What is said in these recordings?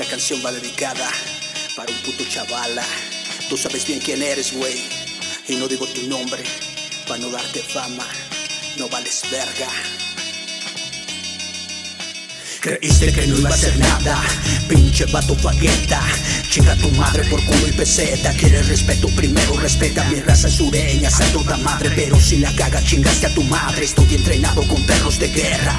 Esta canción va dedicada para un puto chavala. Tú sabes bien quién eres, güey. Y no digo tu nombre para no darte fama. No vales verga. Creíste que no iba a hacer nada, pinche vato fagueta. Chinga tu madre por culo y peseta. Quieres respeto, primero respeta mi raza sureña, a toda madre. Pero si la caga, chingaste a tu madre. Estoy entrenado con perros de guerra.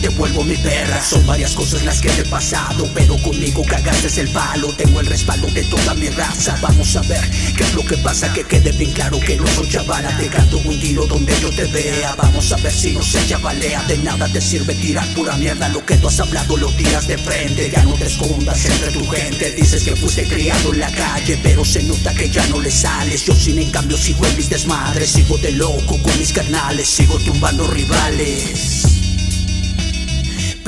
Te vuelvo mi perra. Son varias cosas las que te he pasado, pero conmigo cagaste el palo. Tengo el respaldo de toda mi raza. Vamos a ver qué es lo que pasa, que quede bien claro que no soy chavala. Te canto un tiro donde yo te vea. Vamos a ver si no se chavalea. De nada te sirve tirar pura mierda lo que tú has hablado lo tiras de frente Ya no te escondas entre tu gente Dices que fuiste criado en la calle Pero se nota que ya no le sales Yo sin en cambio sigo en mis desmadres Sigo de loco con mis carnales Sigo tumbando rivales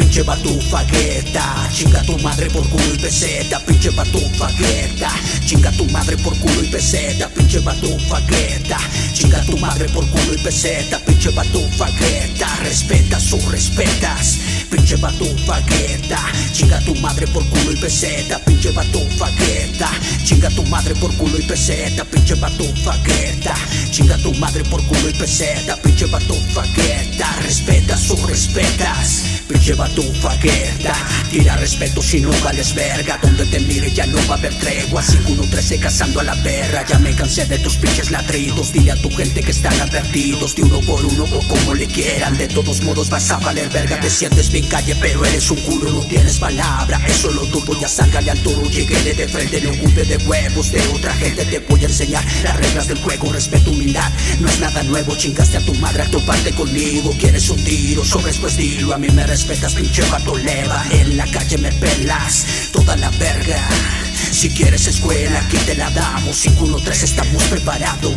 Pinche tu fagueta, chinga tu madre por culo y peseta, pinche tu fagueta, chinga tu madre por culo y peseta, pinche tu fagueta, chinga tu madre por culo y peseta, pinche tu fagueta, respetas o respetas, pinche tu fagueta, chinga tu madre por culo y peseta, pinche tu fagueta, chinga tu madre por culo y peseta, pinche tu fagueta, chinga tu madre por culo y peseta, pinche tu fagueta, respetas o respetas, pinche tu fagueta Tira respeto si no vales verga. Donde te mire ya no va a haber tregua. 513 cazando a la perra Ya me cansé de tus pinches ladridos. Dile a tu gente que están advertidos De uno por uno o como le quieran. De todos modos vas a valer verga. Te sientes bien calle pero eres un culo No tienes palabra, eso lo dudo Ya sácale al toro, llegué de frente No ocupe de huevos de otra gente. Te voy a enseñar las reglas del juego. Respeto, humildad, no es nada nuevo. Chingaste a tu madre, a tu parte conmigo. Quieres un tiro, sobres pues dilo. A mí me respetas pinche vato leva En la calle me pelas toda la verga. Si quieres escuela aquí te la damos 513 estamos preparados.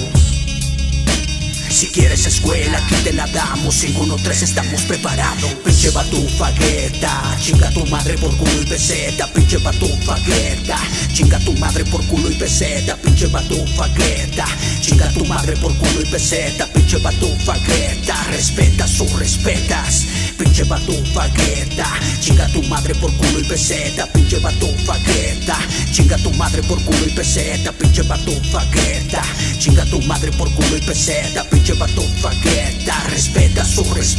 Si quieres escuela, aquí te la damos 513 estamos preparados. Pinche va tu fagueta Chinga tu madre por culo y peseta. Pinche va tu fagueta Chinga tu madre por culo y peseta. Pinche va tu fagueta Chinga tu madre por culo y peseta. Pinche va tu fagueta Respetas o respetas Pinche va tu fagueta Chinga tu madre por culo y peseta Pinche va tu fagueta Chinga tu madre por culo y peseta Pinche va tu fagueta Chinga tu madre por culo y peseta pinche vato fagueta Respetas o respetas